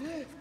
Yeah.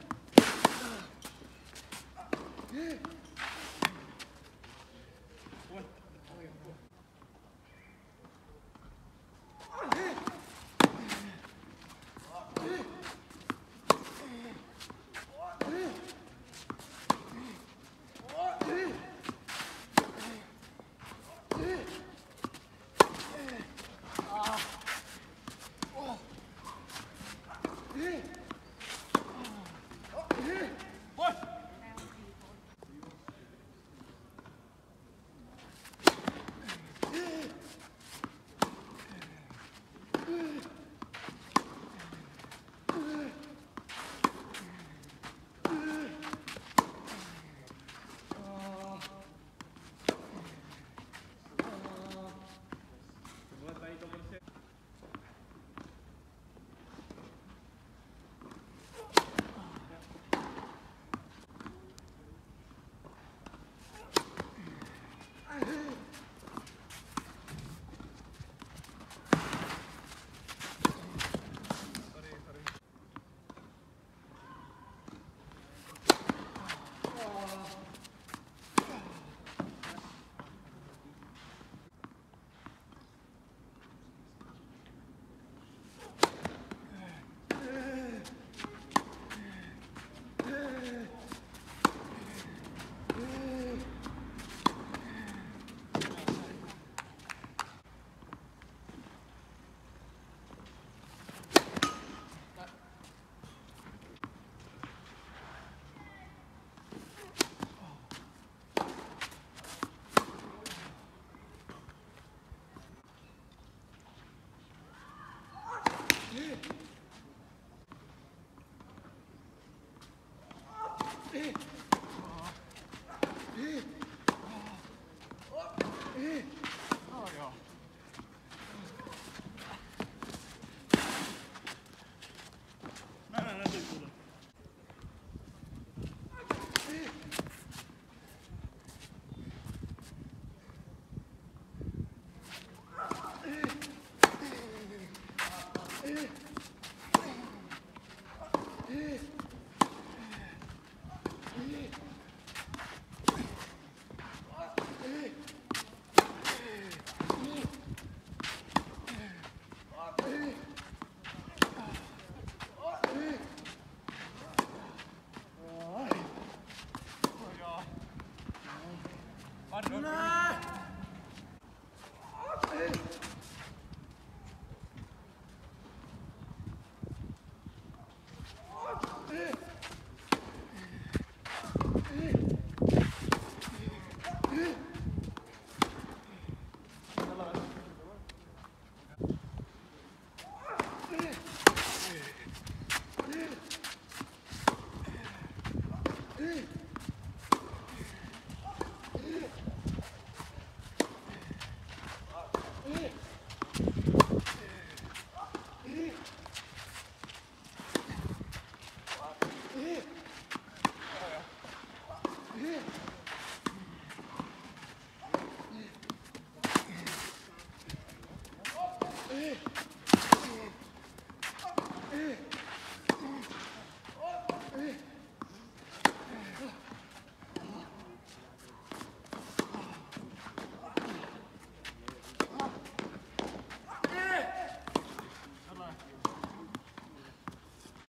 Eh!